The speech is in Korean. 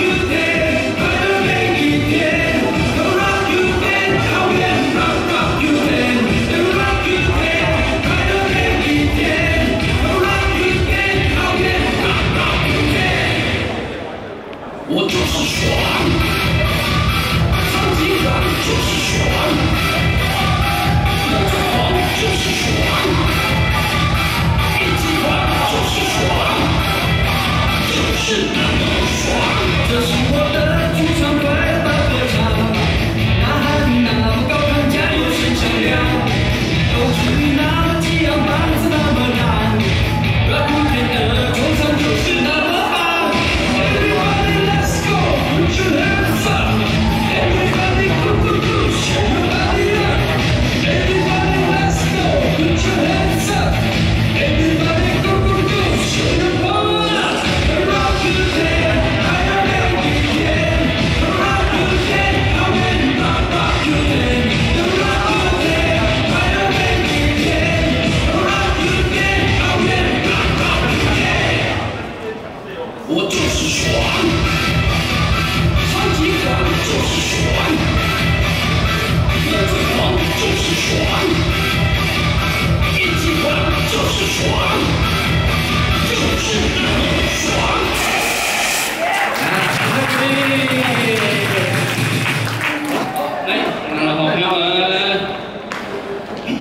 you. 5조